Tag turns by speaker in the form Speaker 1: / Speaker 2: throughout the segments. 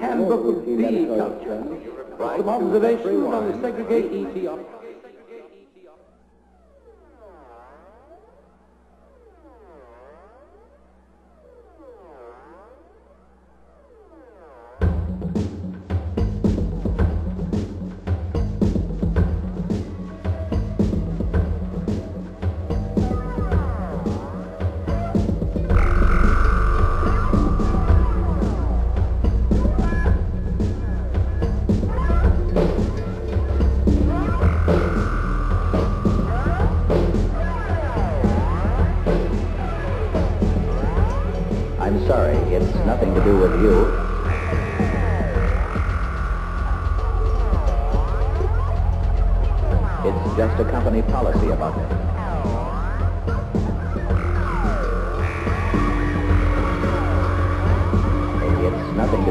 Speaker 1: handbook of Bee culture, some observations on the segregation.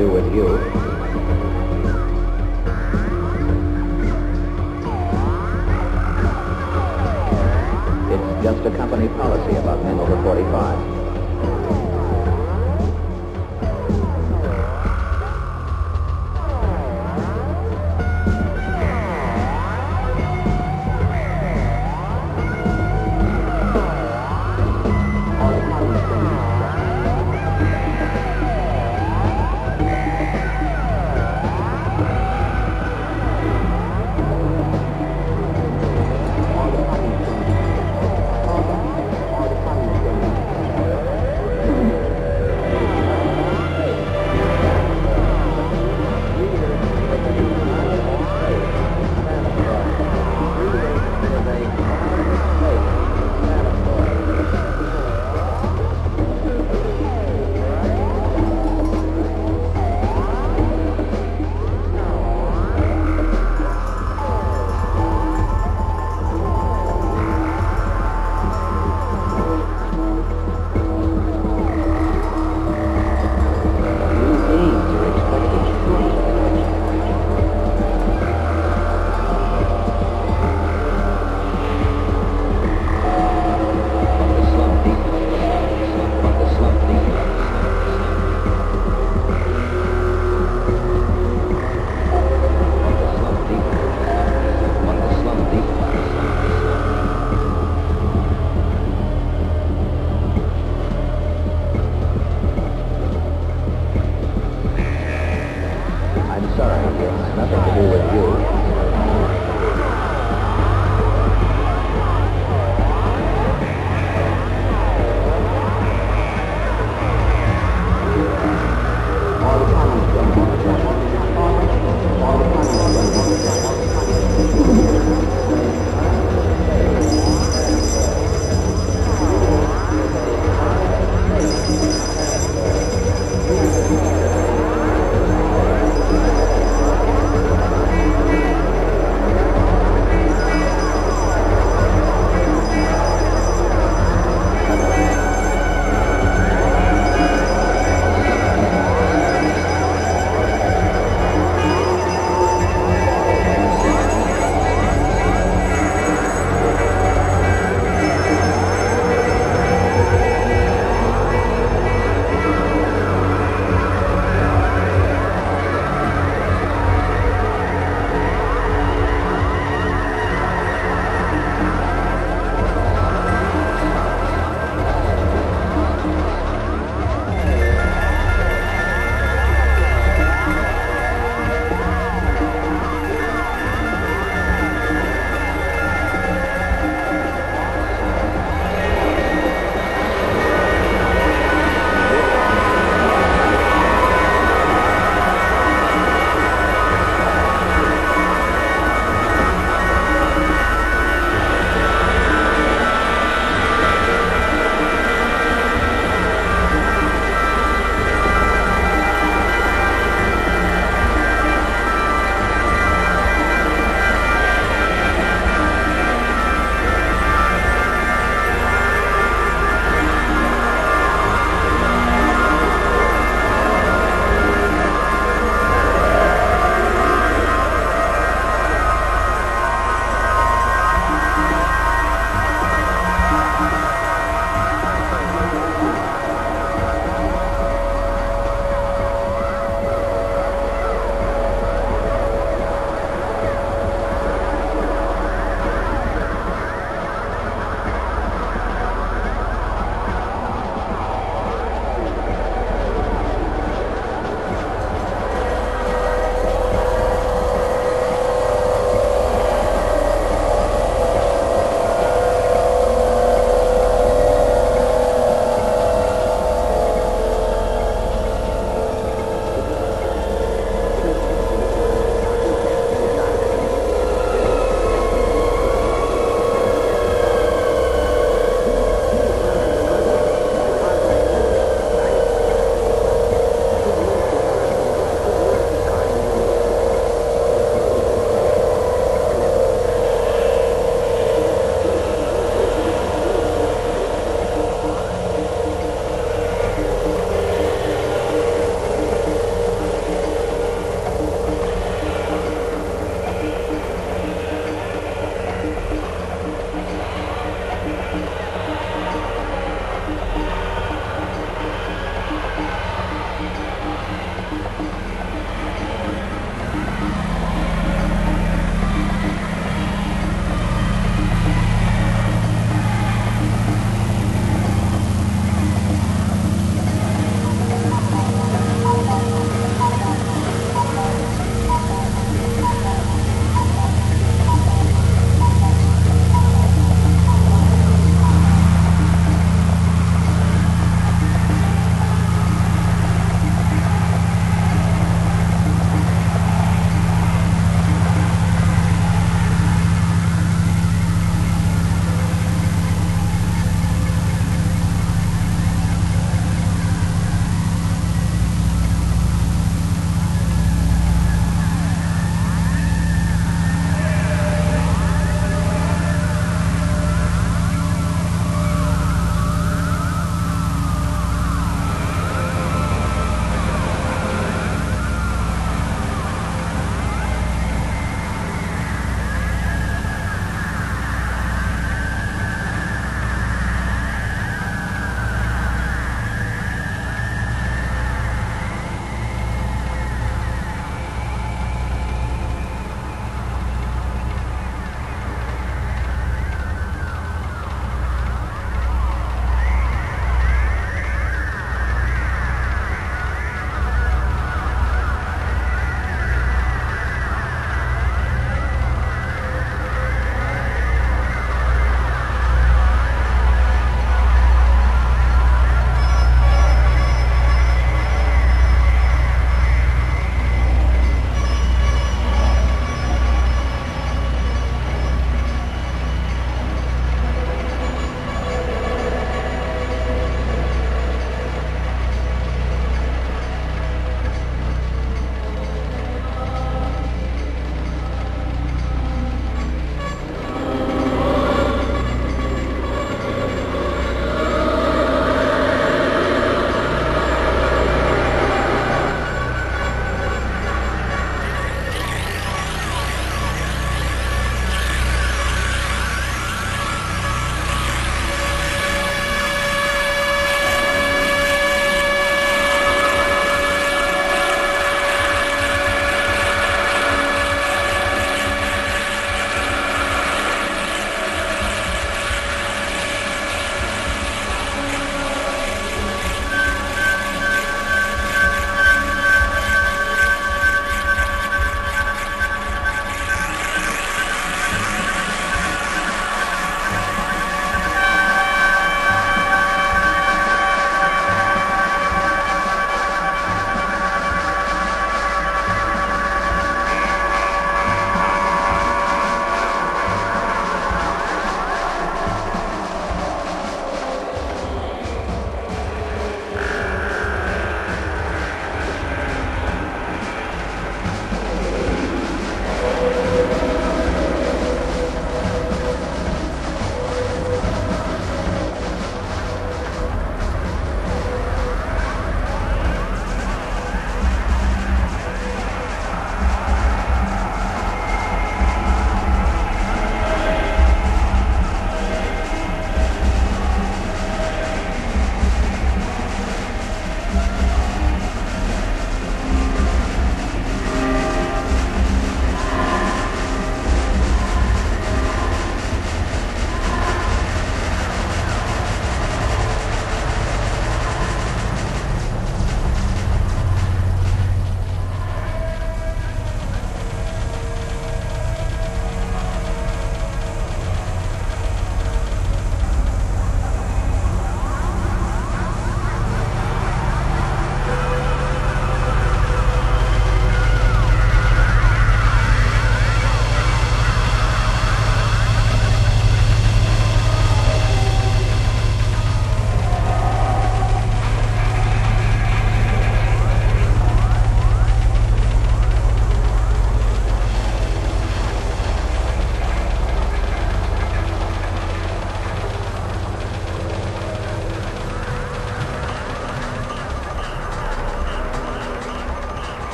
Speaker 2: do with you.